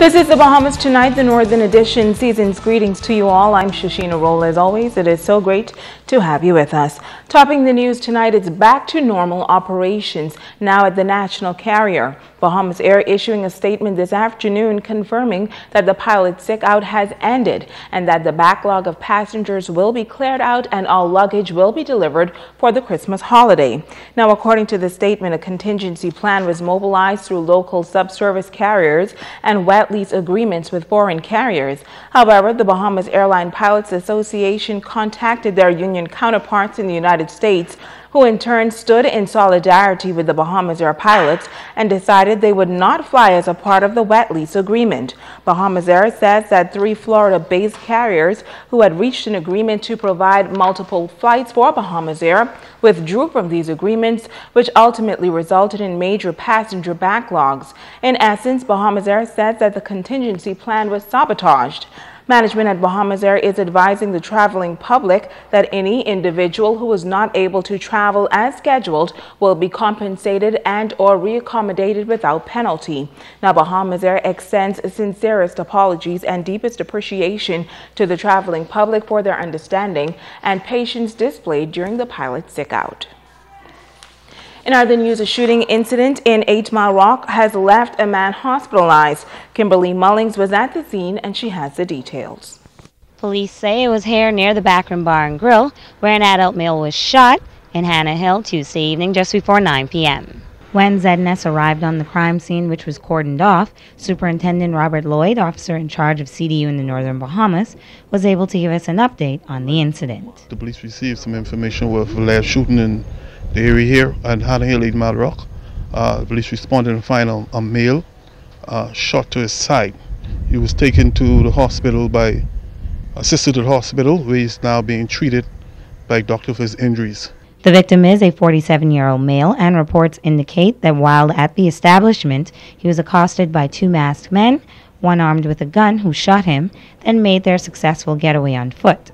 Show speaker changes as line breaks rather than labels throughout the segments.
This is the Bahamas Tonight, the Northern Edition. Season's greetings to you all. I'm Shashina Roll. As always, it is so great to have you with us. Topping the news tonight, it's back to normal operations now at the national carrier. Bahamasair issuing a statement this afternoon confirming that the pilot sick out has ended and that the backlog of passengers will be cleared out and all luggage will be delivered for the Christmas holiday. Now, according to the statement, a contingency plan was mobilized through local subservice carriers and wet lease agreements with foreign carriers. However, the Bahamas Airline Pilots Association contacted their union counterparts in the United States who in turn stood in solidarity with the Bahamasair pilots and decided they would not fly as a part of the wet lease agreement. Bahamasair says that three Florida-based carriers who had reached an agreement to provide multiple flights for Bahamasair withdrew from these agreements, which ultimately resulted in major passenger backlogs. In essence, Bahamasair says that the contingency plan was sabotaged. Management at Bahamasair is advising the traveling public that any individual who is not able to travel as scheduled will be compensated and or reaccommodated without penalty. Now, Bahamasair extends sincerest apologies and deepest appreciation to the traveling public for their understanding and patience displayed during the pilot's sick out. In other news, a shooting incident in Eight Mile Rock has left a man hospitalized. Kimberly Mullings was at the scene and she has the details.
Police say it was here near the Backroom Bar and Grill where an adult male was shot in Hanna Hill Tuesday evening just before 9 p.m. When ZNS arrived on the crime scene, which was cordoned off, Superintendent Robert Lloyd, officer in charge of CDU in the Northern Bahamas, was able to give us an update on the incident.
The police received some information with the last shooting in the area here at Hanna Hill, Rock. Uh, police responded and found a, a male uh, shot to his side. He was taken to the hospital by, assisted at the hospital, where he's now being treated by a doctor for his injuries.
The victim is a 47 year old male, and reports indicate that while at the establishment, he was accosted by two masked men, one armed with a gun, who shot him, then made their successful getaway on foot.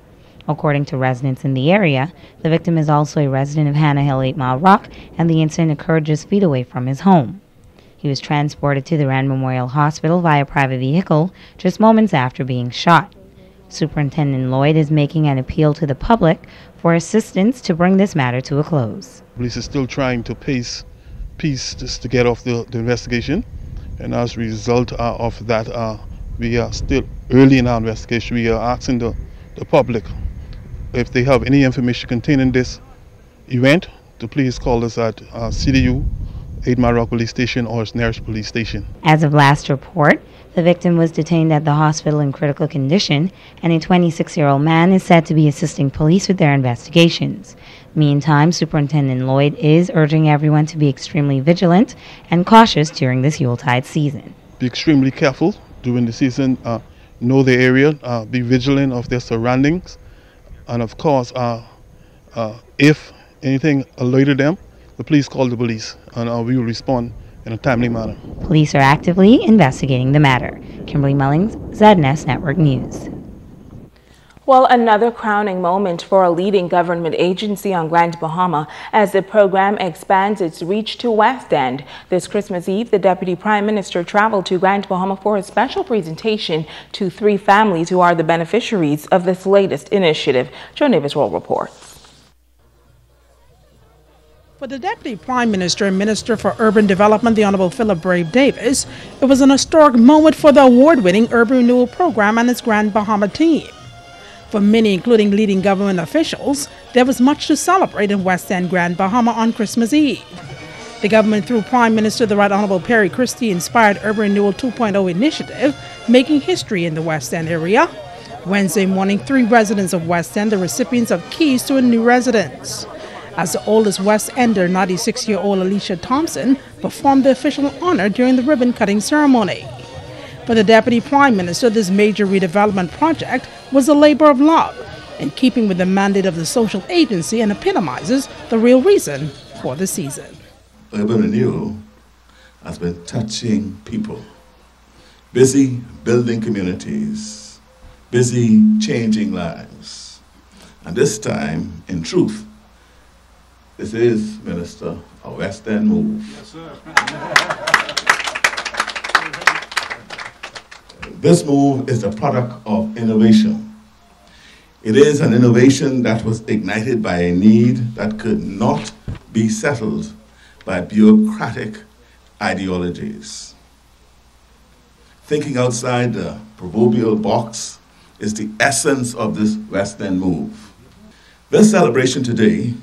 According to residents in the area, the victim is also a resident of Hanna Hill 8 Mile Rock, and the incident occurred just feet away from his home. He was transported to the Rand Memorial Hospital via private vehicle just moments after being shot. Superintendent Lloyd is making an appeal to the public for assistance to bring this matter to a close.
Police is still trying to pace, piece just to get off the, the investigation, and as a result uh, of that, uh, we are still early in our investigation. We are asking the, the public if they have any information containing this event, to please call us at uh, CDU, 8 Mile Rock Police Station, or its nearest police station.
As of last report, the victim was detained at the hospital in critical condition, and a 26 year old man is said to be assisting police with their investigations. Meantime, Superintendent Lloyd is urging everyone to be extremely vigilant and cautious during this Yuletide season.
Be extremely careful during the season, uh, know the area, uh, be vigilant of their surroundings, and of course, uh, uh, if anything alerted them, the police call the police and uh, we will respond in a timely manner.
Police are actively investigating the matter. Kimberly Mullings, ZNS Network News.
Well, another crowning moment for a leading government agency on Grand Bahama as the program expands its reach to West End. This Christmas Eve, the Deputy Prime Minister traveled to Grand Bahama for a special presentation to three families who are the beneficiaries of this latest initiative. Joe Davis will reports.
For the Deputy Prime Minister and Minister for Urban Development, the Honorable Philip Brave Davis, it was an historic moment for the award-winning Urban Renewal Program and its Grand Bahama team. For many, including leading government officials, there was much to celebrate in West End Grand Bahama on Christmas Eve. The government, through Prime Minister the Right Honorable Perry Christie, inspired Urban Renewal 2.0 initiative, making history in the West End area. Wednesday morning, three residents of West End, the recipients of keys to a new residence. As the oldest West Ender, 96 year old Alicia Thompson, performed the official honor during the ribbon cutting ceremony. For the Deputy Prime Minister, this major redevelopment project was a labor of love, in keeping with the mandate of the social agency and epitomizes the real reason for the season.
Urban renewal has been touching people, busy building communities, busy changing lives. And this time, in truth, this is, Minister, a West End move. Yes, This move is the product of innovation. It is an innovation that was ignited by a need that could not be settled by bureaucratic ideologies. Thinking outside the proverbial box is the essence of this West End move. This celebration today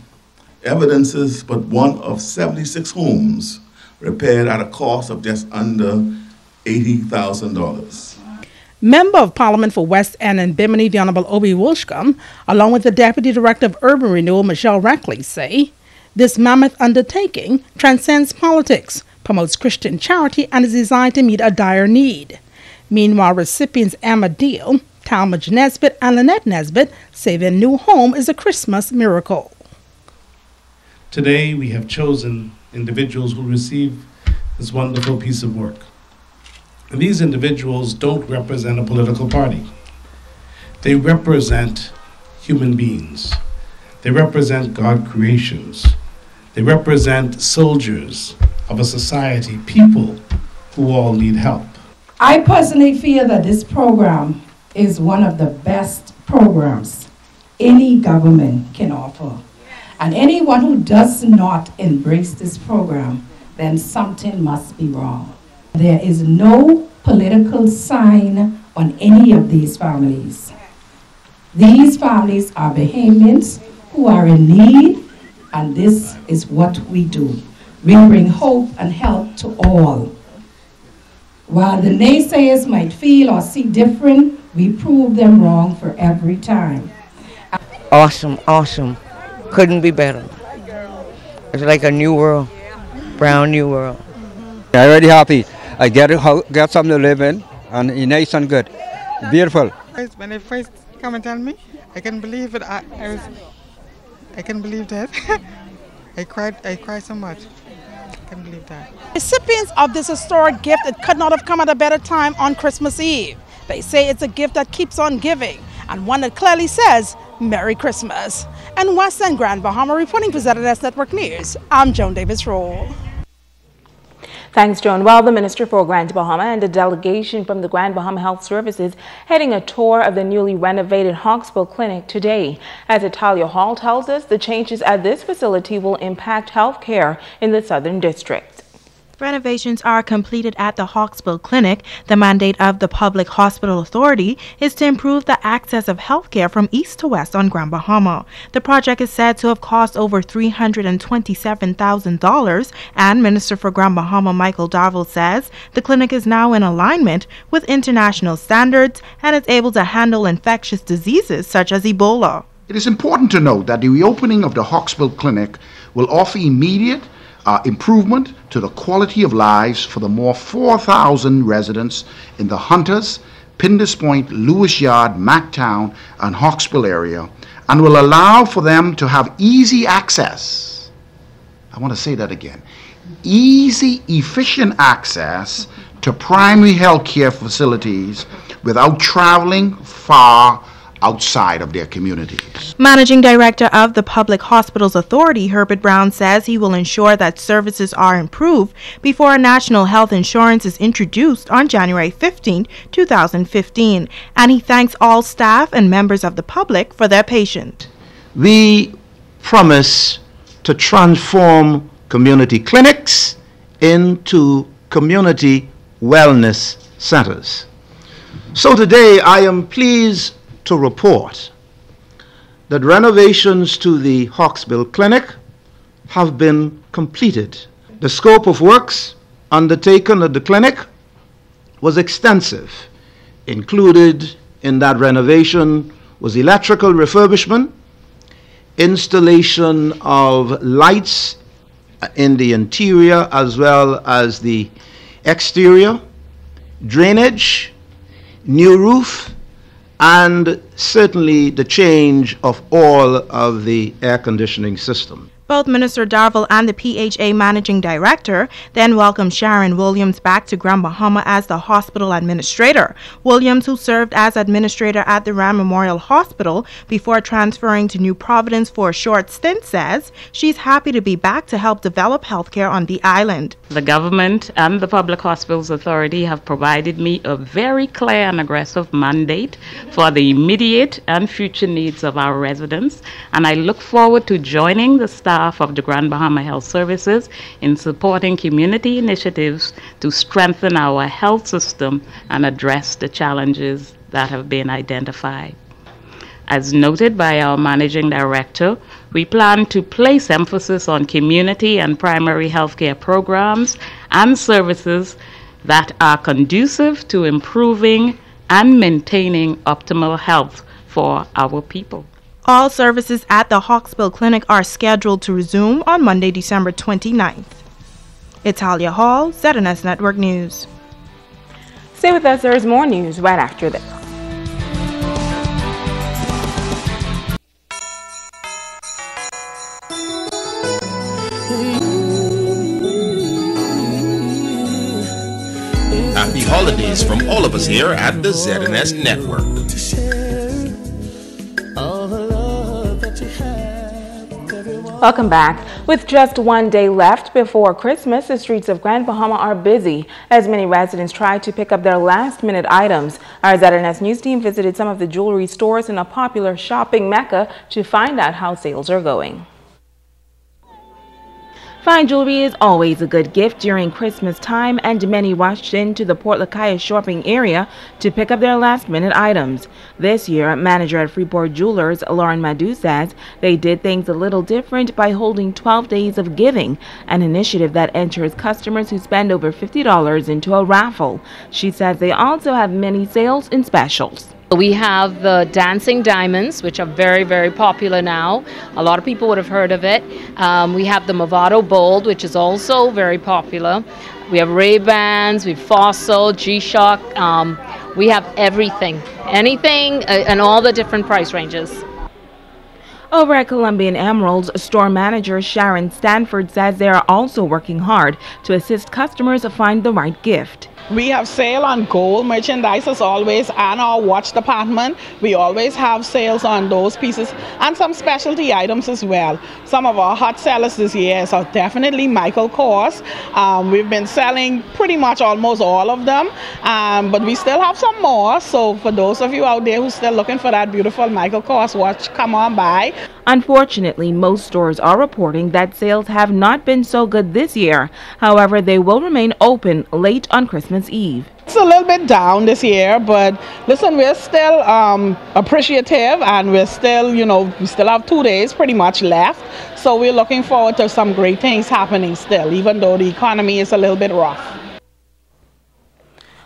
evidences but one of 76 homes repaired at a cost of just under $80,000.
Member of Parliament for West End and Bimini, the Honorable Obie Wilchcombe, along with the Deputy Director of Urban Renewal, Michelle Reckley, say this mammoth undertaking transcends politics, promotes Christian charity, and is designed to meet a dire need. Meanwhile, recipients Emma Deal, Talmadge Nesbitt, and Lynette Nesbitt say their new home is a Christmas miracle.
Today, we have chosen individuals who receive this wonderful piece of work. These individuals don't represent a political party. They represent human beings. They represent God creations. They represent soldiers of a society, people who all need help.
I personally feel that this program is one of the best programs any government can offer. And anyone who does not embrace this program, then something must be wrong. There is no political sign on any of these families. These families are Bahamians who are in need, and this is what we do. We bring hope and help to all. While the naysayers might feel or see different, we prove them wrong for every time.
Awesome, awesome. Couldn't be better. It's like a new world, brown new world.
I'm very happy. I get get something to live in, and it's nice and good. Beautiful.
When they first come and tell me, I can't believe it. I, I was, I can believe that. I cried. I cried so much. I can't believe that.
Recipients of this historic gift, it could not have come at a better time on Christmas Eve. They say it's a gift that keeps on giving, and one that clearly says Merry Christmas. And West End Grand Bahama reporting for ZNS Network News, I'm Joan Davis Roll.
Thanks, Joan. Well, the Minister for Grand Bahama and a delegation from the Grand Bahama Health Services heading a tour of the newly renovated Hawksbill Clinic today. As Italia Hall tells us, the changes at this facility will impact health care in the Southern District.
Renovations are completed at the Hawksbill Clinic. The mandate of the Public Hospital Authority is to improve the access of healthcare from east to west on Grand Bahama. The project is said to have cost over $327,000, and Minister for Grand Bahama Michael Darville says the clinic is now in alignment with international standards and is able to handle infectious diseases such as Ebola.
It is important to note that the reopening of the Hawksbill Clinic will offer immediate uh, improvement to the quality of lives for the more 4,000 residents in the Hunters, Pinder's Point, Lewis Yard, Mactown, and Hawksbill area, and will allow for them to have easy access. I want to say that again easy, efficient access to primary health care facilities without traveling far outside of their communities.
Managing Director of the Public Hospitals Authority, Herbert Brown, says he will ensure that services are improved before a national health insurance is introduced on January 15, 2015, and he thanks all staff and members of the public for their patience.
We promise to transform community clinics into community wellness centers. So today I am pleased to report that renovations to the Hawksbill Clinic have been completed. The scope of works undertaken at the clinic was extensive. Included in that renovation was electrical refurbishment, installation of lights in the interior as well as the exterior, drainage, new roof, and certainly the change of all of the air conditioning system.
Both Minister Darville and the PHA managing director then welcomed Sharon Williams back to Grand Bahama as the hospital administrator. Williams, who served as administrator at the Rand Memorial Hospital before transferring to New Providence for a short stint, says she's happy to be back to help develop healthcare on the island.
The government and the Public Hospitals Authority have provided me a very clear and aggressive mandate for the immediate and future needs of our residents, and I look forward to joining the staff staff of the Grand Bahama Health Services in supporting community initiatives to strengthen our health system and address the challenges that have been identified. As noted by our managing director, we plan to place emphasis on community and primary healthcare programs and services that are conducive to improving and maintaining optimal health for our people.
All services at the Hawksbill Clinic are scheduled to resume on Monday, December 29th. Italia Hall, ZNS Network News.
Stay with us, there's more news right after this.
Happy holidays from all of us here at the ZNS Network.
Welcome back. With just one day left before Christmas, the streets of Grand Bahama are busy as many residents try to pick up their last minute items. Our ZNS News team visited some of the jewelry stores in a popular shopping mecca to find out how sales are going. Fine jewelry is always a good gift during Christmas time, and many rushed into the Port Lucaya shopping area to pick up their last minute items. This year, manager at Freeport Jewelers, Lauren Madu, says they did things a little different by holding 12 Days of Giving, an initiative that enters customers who spend over $50 into a raffle. She says they also have many sales and specials.
We have the Dancing Diamonds, which are very, very popular now. A lot of people would have heard of it. Um, we have the Movado Bold, which is also very popular. We have Ray-Bans, we have Fossil, G-Shock. Um, we have everything, anything, uh, and all the different price ranges.
Over at Colombian Emeralds, store manager Sharon Stanford says they are also working hard to assist customers find the right gift.
We have sale on gold merchandise as always and our watch department. We always have sales on those pieces and some specialty items as well. Some of our hot sellers this year are definitely Michael Kors. Um, we've been selling pretty much almost all of them, um, but we still have some more. So for those of you out there who still looking for that beautiful Michael Kors watch, come on by.
Unfortunately, most stores are reporting that sales have not been so good this year. However, they will remain open late on Christmas Eve.
It's a little bit down this year, but listen, we're still um, appreciative and we're still, you know, we still have two days pretty much left. So we're looking forward to some great things happening still, even though the economy is a little bit rough.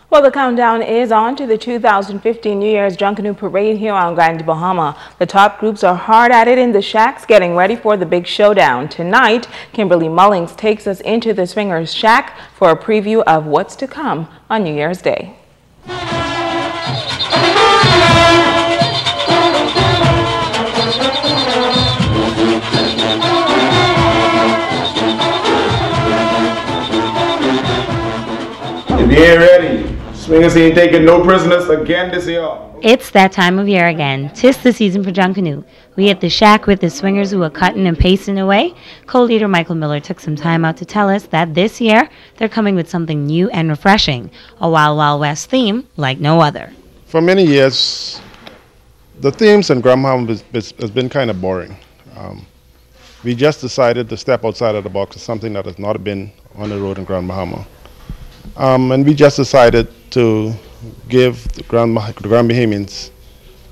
Well, the countdown is on to the 2015 New Year's Junkanoo Parade here on Grand Bahama. The top groups are hard at it in the shacks getting ready for the big showdown. Tonight, Kimberly Mullings takes us into the Swingers Shack for a preview of what's to come on New Year's Day.
Ain't ready, Swingers ain't taking no prisoners again this year.
It's that time of year again. Tis the season for John Junkanoo. We at the shack with the swingers who are cutting and pasting away. Co-leader Michael Miller took some time out to tell us that this year they're coming with something new and refreshing, a Wild Wild West theme like no other.
For many years, the themes in Grand Bahama has, has been kind of boring. Um, we just decided to step outside of the box with something that has not been on the road in Grand Bahama. Um, and we just decided to give the Grand, the Grand Bahamians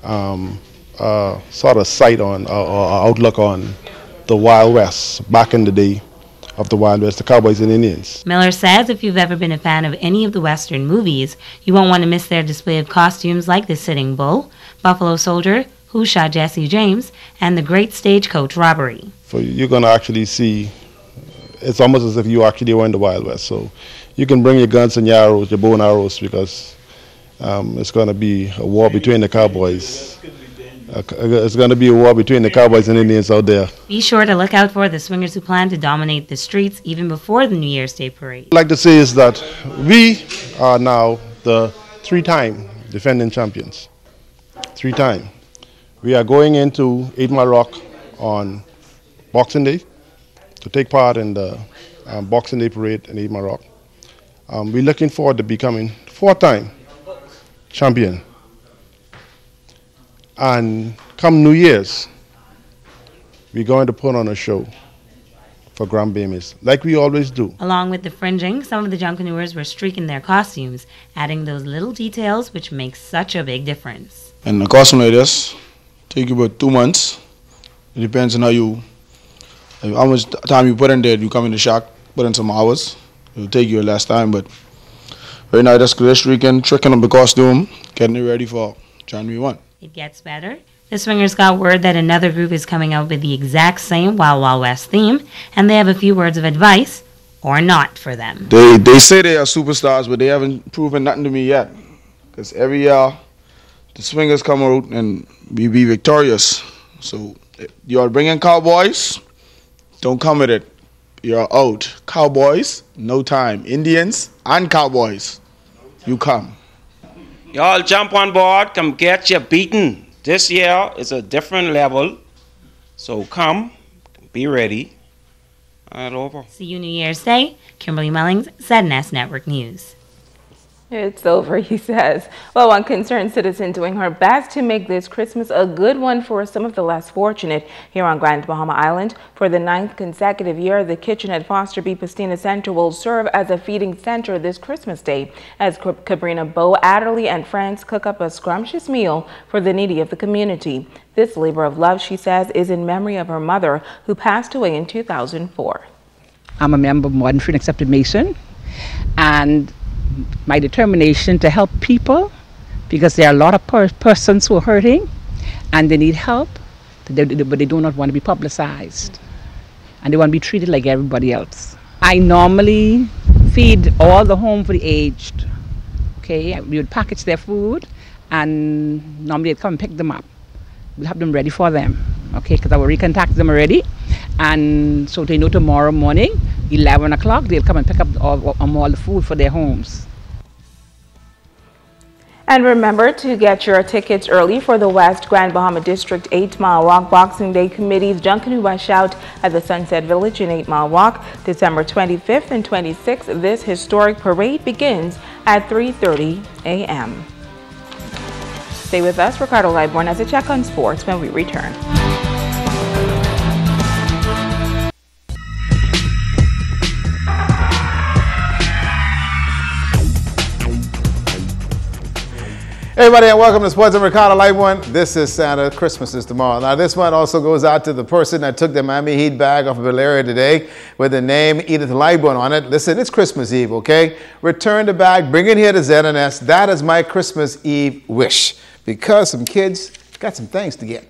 um, uh, sort of sight on, uh, or outlook on the Wild West back in the day of the Wild West, the Cowboys and Indians.
Miller says if you've ever been a fan of any of the Western movies, you won't want to miss their display of costumes like the Sitting Bull, Buffalo Soldier, Who Shot Jesse James, and the Great Stagecoach Robbery.
So you're going to actually see, it's almost as if you actually were in the Wild West. So you can bring your guns and your arrows, your bow and arrows, because um, it's going to be a war between the cowboys uh, it's going to be a war between the Cowboys and Indians out there.
Be sure to look out for the swingers who plan to dominate the streets even before the New Year's Day parade.
I'd like to say is that we are now the three-time defending champions. Three-time. We are going into Eight Mile Rock on Boxing Day to take part in the um, Boxing Day parade in Eight Mile Rock. Um, we're looking forward to becoming four-time champion. And come New Year's, we're going to put on a show for Grand Bamis, like we always do.
Along with the fringing, some of the Junkanooers were streaking their costumes, adding those little details which make such a big difference.
And the costume like this take you about two months. It depends on how you, how much time you put in there. You come in the shack, put in some hours. It'll take you less time, but right now that's just streaking, tricking up the costume, getting it ready for January 1.
It gets better. The swingers got word that another group is coming out with the exact same Wild Wild West theme, and they have a few words of advice, or not, for them.
They they say they are superstars, but they haven't proven nothing to me yet. Because every year, the swingers come out and we be victorious. So eh, you're bringing cowboys, don't come with it. You're out. Cowboys, no time. Indians and cowboys, you come.
Y'all jump on board, come get your beaten. This year is a different level. So come, be ready. And over.
See you New Year's Day. Kimberly Mullings, ZNS Network News.
It's over, he says. Well, one concerned citizen doing her best to make this Christmas a good one for some of the less fortunate here on Grand Bahama Island. For the ninth consecutive year, the kitchen at Foster B. Pestaina Center will serve as a feeding center this Christmas Day as Cabrina Bo Adderley and friends cook up a scrumptious meal for the needy of the community. This labor of love, she says, is in memory of her mother who passed away in 2004.
I'm a member of Modern and Accepted Mason and my determination to help people because there are a lot of per persons who are hurting and they need help, but they do not want to be publicized and they want to be treated like everybody else. I normally feed all the home for the aged. Okay, we would package their food and normally they'd come and pick them up. We'll have them ready for them. Okay, because I will recontact them already. And so they know tomorrow morning, 11 o'clock, they'll come and pick up all, all the food for their homes.
And remember to get your tickets early for the West Grand Bahama District 8 Mile Walk Boxing Day Committee's Junkanoo Rush Out at the Sunset Village in 8 Mile Walk, December 25th and 26th. This historic parade begins at 3.30 a.m. Stay with us. Ricardo Liborn as a check on sports when we return.
Everybody and welcome to Sports and Ricardo Live One. This is Santa. Christmas is tomorrow. Now this one also goes out to the person that took the Miami Heat bag off of Valeria today with the name Edith Liborn on it. Listen, it's Christmas Eve, okay? Return the bag, bring it here to ZNS. That is my Christmas Eve wish because some kids got some things to get.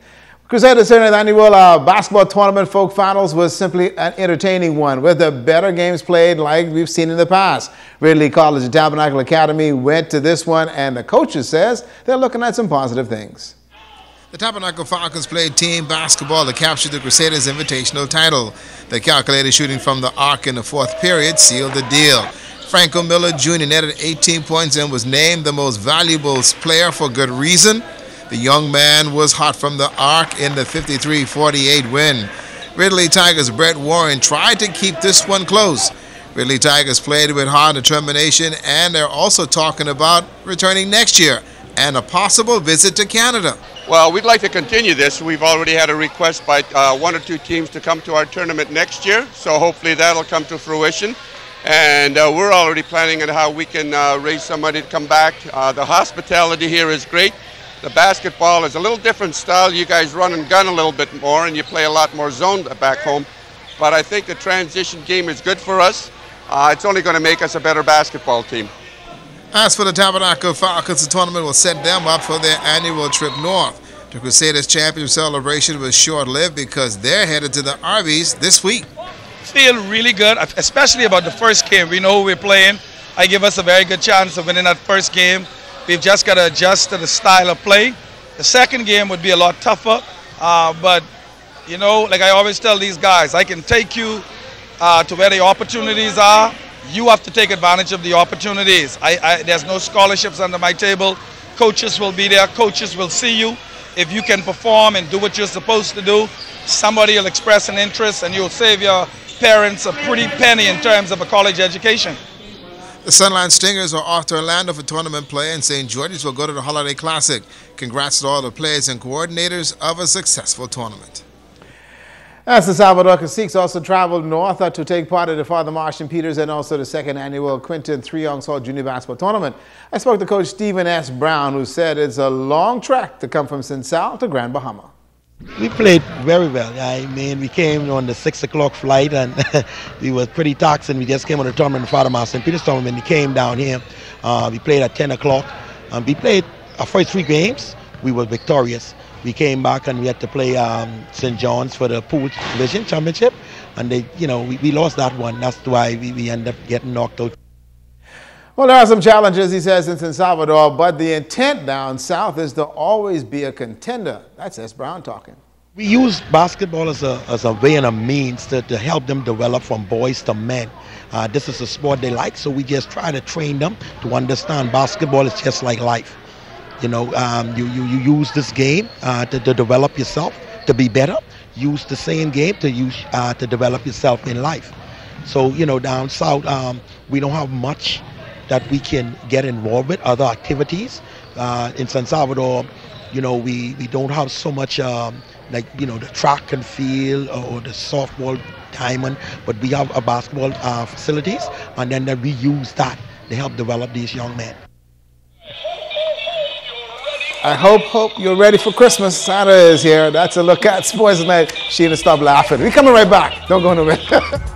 Crusader Center annual uh, basketball tournament folk finals was simply an entertaining one with the better games played like we've seen in the past. Ridley College and Tabernacle Academy went to this one and the coaches says they're looking at some positive things. The Tabernacle Falcons played team basketball to capture the Crusaders invitational title. The calculated shooting from the arc in the fourth period sealed the deal. Franco Miller Jr. netted 18 points and was named the most valuable player for good reason. The young man was hot from the arc in the 53-48 win. Ridley Tigers' Brett Warren tried to keep this one close. Ridley Tigers played with hard determination and they're also talking about returning next year and a possible visit to Canada.
Well, we'd like to continue this. We've already had a request by uh, one or two teams to come to our tournament next year, so hopefully that'll come to fruition. And uh, we're already planning on how we can uh, raise some money to come back. Uh, the hospitality here is great. The basketball is a little different style. You guys run and gun a little bit more, and you play a lot more zone back home. But I think the transition game is good for us. Uh, it's only going to make us a better basketball team.
As for the Tabernacle Falcons, the tournament will set them up for their annual trip north. The Crusaders championship celebration was short-lived because they're headed to the Arby's this week.
Feel really good, especially about the first game. We know who we're playing. I give us a very good chance of winning that first game. We've just got to adjust to the style of play. The second game would be a lot tougher, uh, but you know, like I always tell these guys, I can take you uh, to where the opportunities are. You have to take advantage of the opportunities. I, I, there's no scholarships under my table. Coaches will be there. Coaches will see you. If you can perform and do what you're supposed to do, somebody will express an interest and you'll save your parents a pretty penny in terms of a college education.
The Sunline Stingers are off to Orlando for tournament play, and St. George's will go to the Holiday Classic. Congrats to all the players and coordinators of a successful tournament.
As the Salvador Caciques also traveled north uh, to take part in the Father Marcian Peters and also the second annual Quinton Three Youngs Hall Junior Basketball Tournament. I spoke to Coach Stephen S. Brown, who said it's a long trek to come from St. Sal to Grand Bahama.
We played very well. I mean, we came on the six o'clock flight and we were pretty toxic. We just came on the tournament, the Father Marcian Peters tournament. We came down here. Uh, we played at 10 o'clock. Um, we played our first three games. We were victorious we came back and we had to play um, St. John's for the pool division championship, and they, you know, we, we lost that one. That's why we, we ended up getting knocked out.
Well, there are some challenges, he says, in San Salvador, but the intent down south is to always be a contender. That's S. Brown talking.
We use basketball as a, as a way and a means to, to help them develop from boys to men. Uh, this is a sport they like, so we just try to train them to understand basketball is just like life. You know, um, you, you, you use this game uh, to, to develop yourself, to be better. Use the same game to use uh, to develop yourself in life. So, you know, down south, um, we don't have much that we can get involved with, other activities. Uh, in San Salvador, you know, we, we don't have so much um, like, you know, the track and field or the softball diamond, but we have a basketball uh, facilities, and then we use that to help develop these young men.
I hope, hope you're ready for Christmas. Santa is here. That's a look at Sports Night. Sheena, stop laughing. we coming right back. Don't go nowhere.